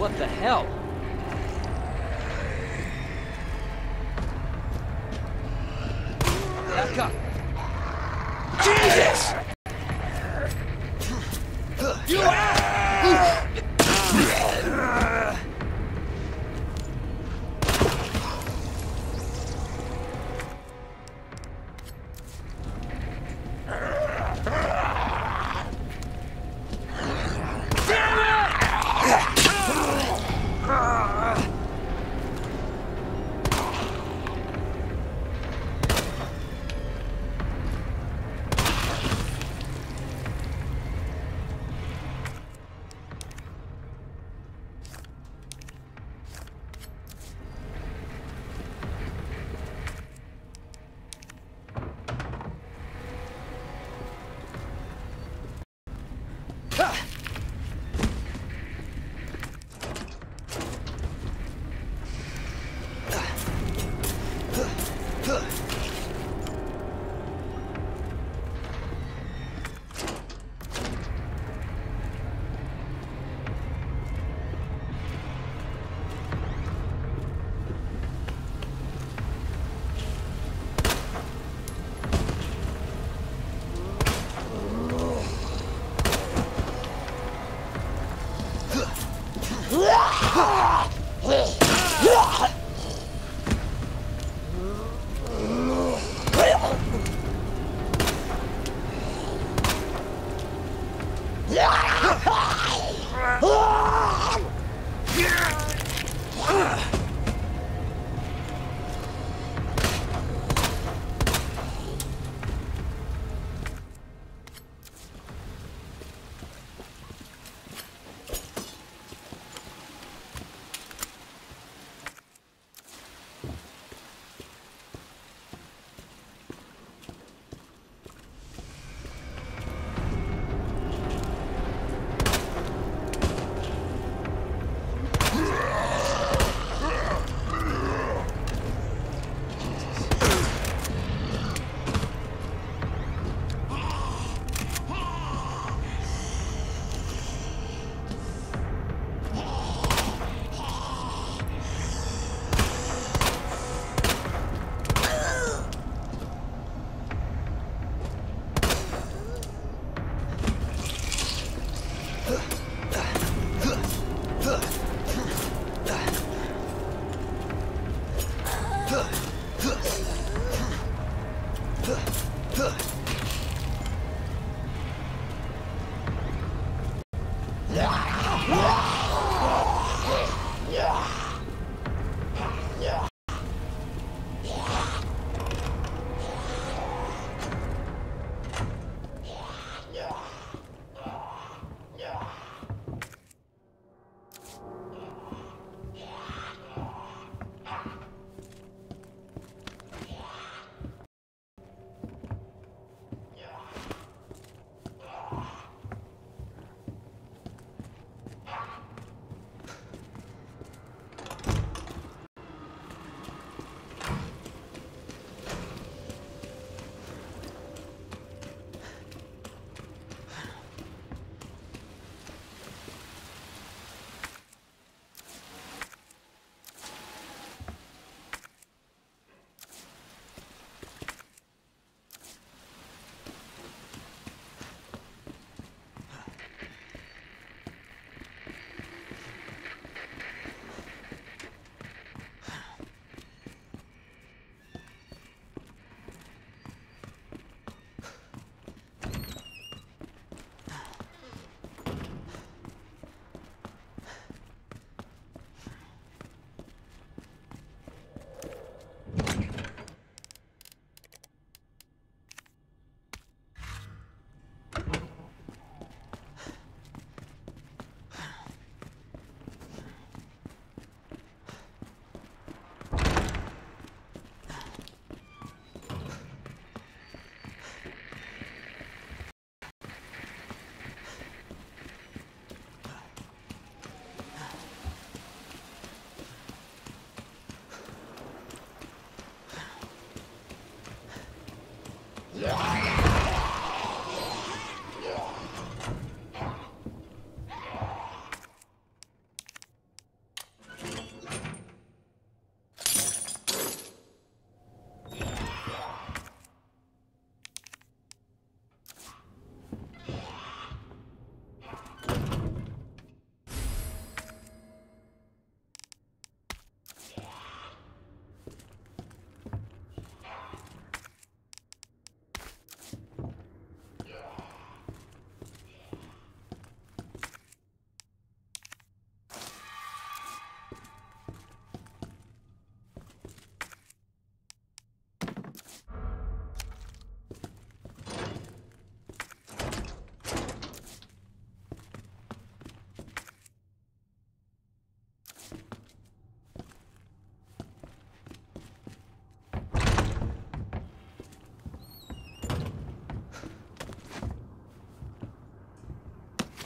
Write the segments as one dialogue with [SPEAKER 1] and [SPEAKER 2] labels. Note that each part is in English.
[SPEAKER 1] What the hell?
[SPEAKER 2] Yeah!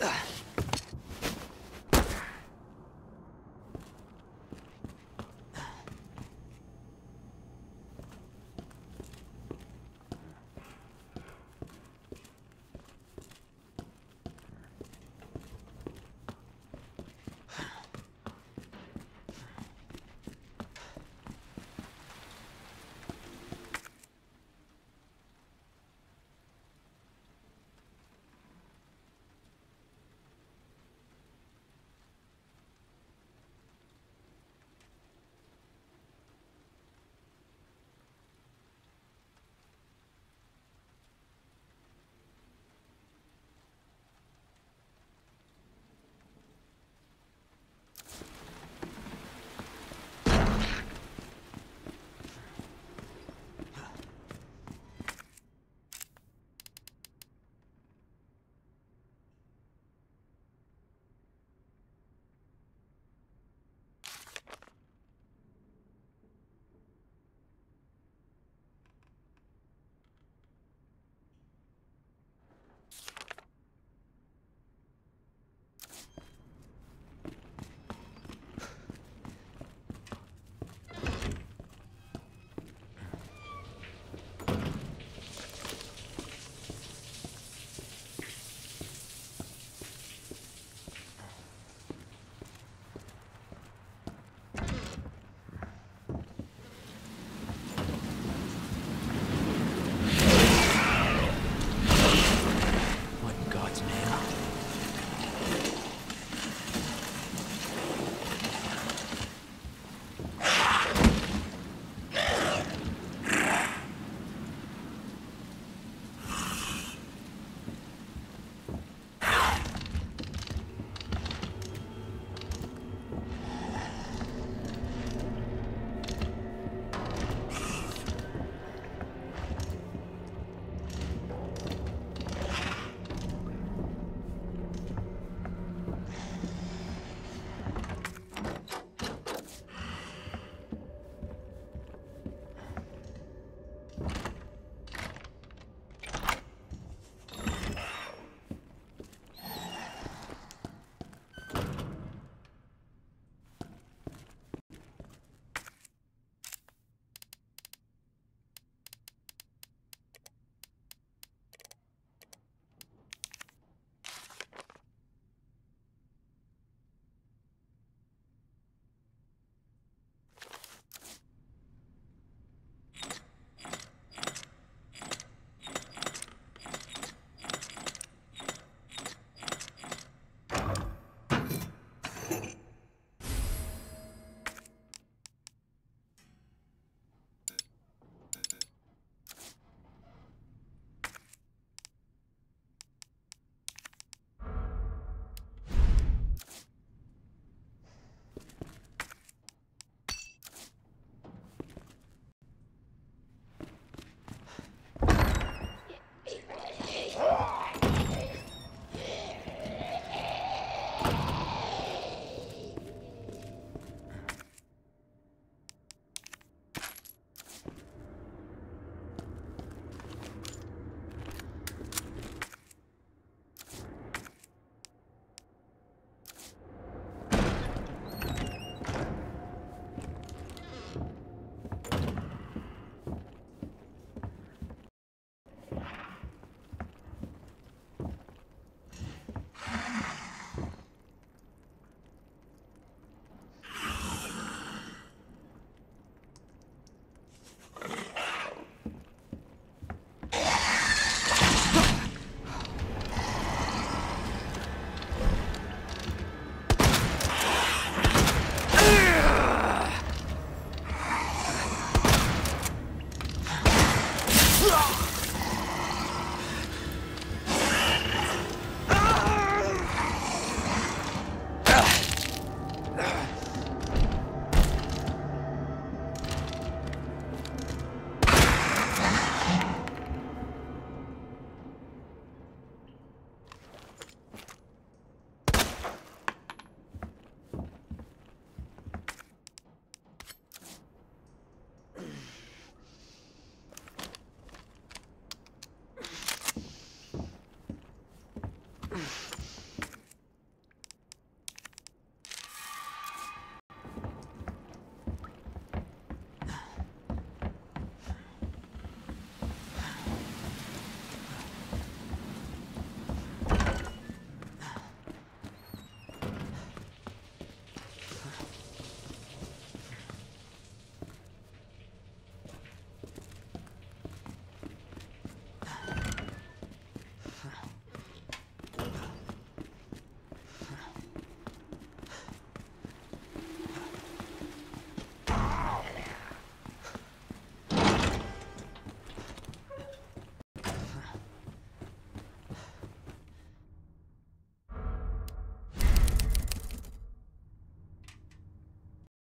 [SPEAKER 2] Ugh.